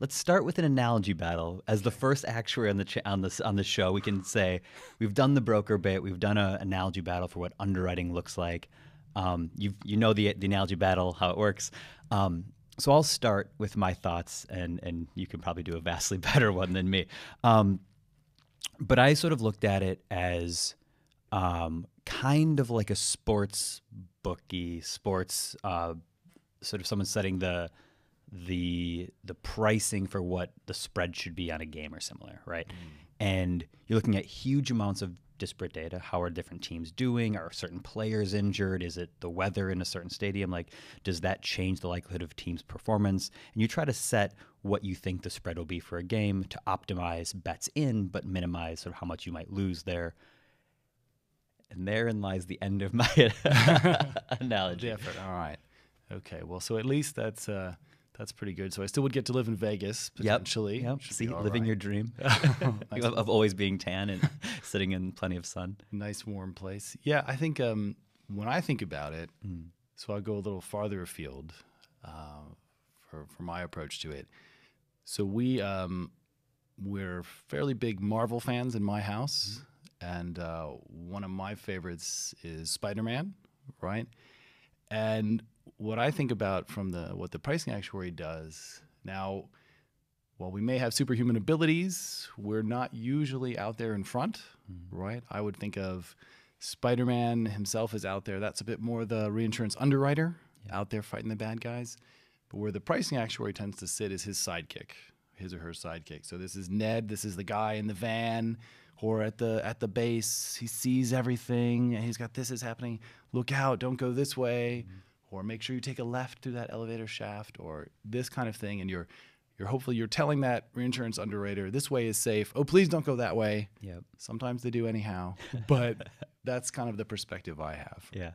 let's start with an analogy battle. As the first actuary on the on this on the show, we can say we've done the broker bit, we've done an analogy battle for what underwriting looks like. Um, you you know the the analogy battle how it works. Um, so I'll start with my thoughts, and and you can probably do a vastly better one than me. Um, but I sort of looked at it as um, kind of like a sports bookie, sports uh, sort of someone setting the the the pricing for what the spread should be on a game or similar, right? And you're looking at huge amounts of disparate data. How are different teams doing? Are certain players injured? Is it the weather in a certain stadium? Like, does that change the likelihood of teams' performance? And you try to set what you think the spread will be for a game to optimize bets in, but minimize sort of how much you might lose there. And therein lies the end of my analogy. Different. All right. Okay. Well, so at least that's uh, that's pretty good. So I still would get to live in Vegas Yep. potentially. Yep. Should See, living right. your dream Nice, of, always being tan and sitting in plenty of sun. nice warm place. Yeah, I think um, when I think about it, Mm. so I'll go a little farther afield uh, for for my approach to it. So we um, we're fairly big Marvel fans in my house, and uh, one of my favorites is Spider Man, right? And what I think about from the what the pricing actuary does now, while we may have superhuman abilities, we're not usually out there in front, mm-hmm. right? I would think of Spider Man himself is out there. That's a bit more the reinsurance underwriter out there fighting the bad guys. But where the pricing actuary tends to sit is his sidekick, his or her sidekick. So this is Ned. This is the guy in the van or at the at the base. He sees everything. And he's got this is happening. Look out! Don't go this way. Mm-hmm. Or make sure you take a left through that elevator shaft, or this kind of thing. And you're you're hopefully you're telling that reinsurance underwriter this way is safe. Oh, please don't go that way. Yep. Sometimes they do anyhow, but that's kind of the perspective I have. Yeah.